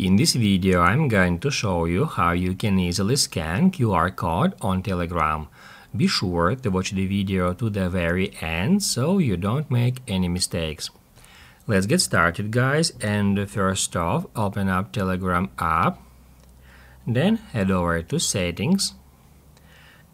In this video I'm going to show you how you can easily scan QR code on Telegram. Be sure to watch the video to the very end so you don't make any mistakes. Let's get started guys and first off open up Telegram app then head over to settings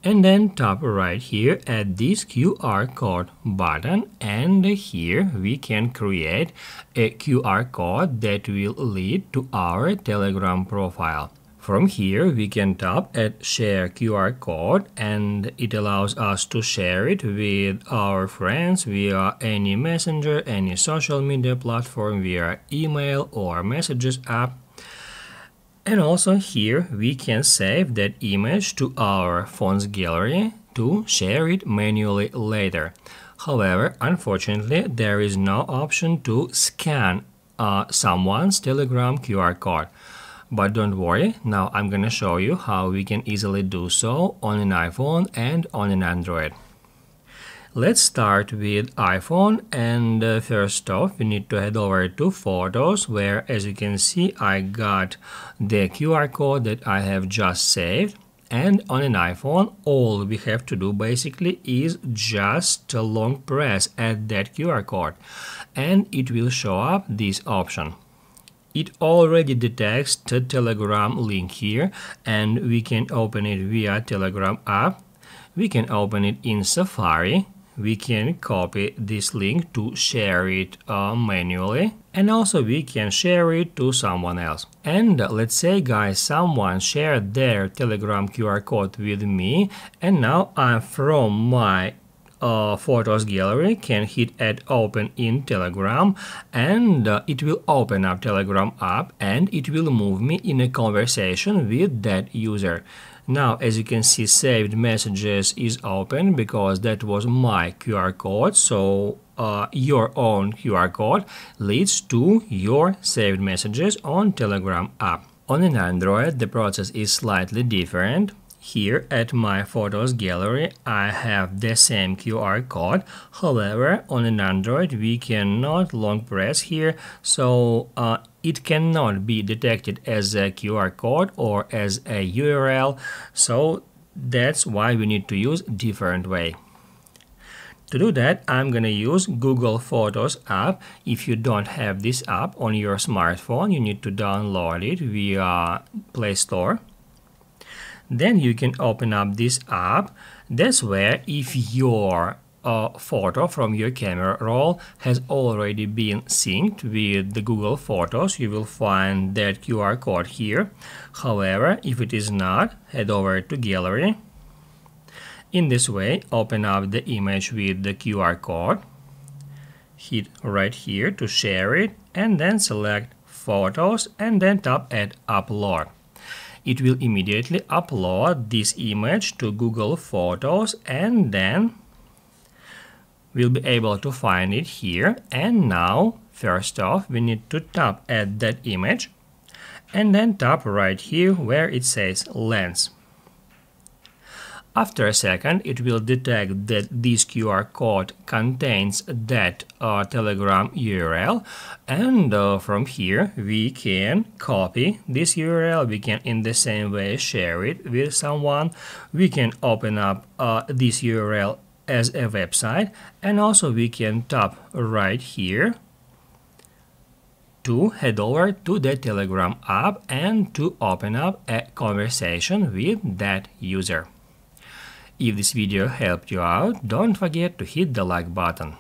and then tap right here at this QR code button and here we can create a QR code that will lead to our Telegram profile. From here we can tap at share QR code and it allows us to share it with our friends via any messenger, any social media platform, via email or messages app and also here we can save that image to our phone's gallery to share it manually later. However, unfortunately, there is no option to scan uh, someone's Telegram QR code. But don't worry, now I'm gonna show you how we can easily do so on an iPhone and on an Android. Let's start with iPhone and uh, first off we need to head over to photos where as you can see I got the QR code that I have just saved and on an iPhone all we have to do basically is just a long press at that QR code and it will show up this option. It already detects the Telegram link here and we can open it via Telegram app. We can open it in Safari we can copy this link to share it uh, manually and also we can share it to someone else. And uh, let's say guys someone shared their telegram qr code with me and now i'm from my uh, photos gallery can hit add open in telegram and uh, it will open up telegram app and it will move me in a conversation with that user now, as you can see, saved messages is open because that was my QR code. So uh, your own QR code leads to your saved messages on Telegram app. On an Android, the process is slightly different. Here at my photos gallery, I have the same QR code. However, on an Android, we cannot long press here, so uh, it cannot be detected as a QR code or as a URL. So that's why we need to use different way. To do that, I'm gonna use Google Photos app. If you don't have this app on your smartphone, you need to download it via Play Store then you can open up this app that's where if your uh, photo from your camera roll has already been synced with the Google Photos, you will find that QR code here. However, if it is not, head over to Gallery. In this way, open up the image with the QR code. Hit right here to share it and then select Photos and then tap Add Upload it will immediately upload this image to Google Photos and then we'll be able to find it here. And now first off we need to tap at that image and then tap right here where it says lens after a second, it will detect that this QR code contains that uh, Telegram URL and uh, from here we can copy this URL, we can in the same way share it with someone, we can open up uh, this URL as a website and also we can tap right here to head over to the Telegram app and to open up a conversation with that user. If this video helped you out, don't forget to hit the like button.